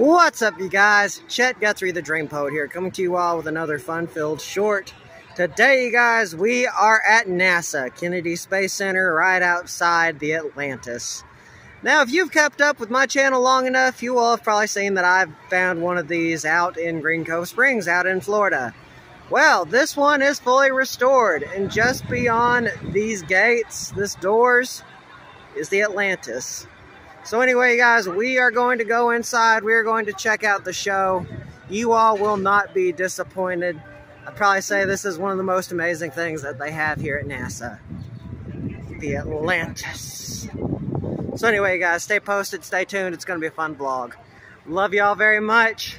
What's up, you guys? Chet Guthrie, the Dream Poet here, coming to you all with another fun-filled short. Today, you guys, we are at NASA, Kennedy Space Center, right outside the Atlantis. Now, if you've kept up with my channel long enough, you will have probably seen that I've found one of these out in Green Cove Springs, out in Florida. Well, this one is fully restored, and just beyond these gates, this doors, is the Atlantis. So anyway, guys, we are going to go inside. We are going to check out the show. You all will not be disappointed. I'd probably say this is one of the most amazing things that they have here at NASA. The Atlantis. So anyway, guys, stay posted, stay tuned. It's going to be a fun vlog. Love y'all very much.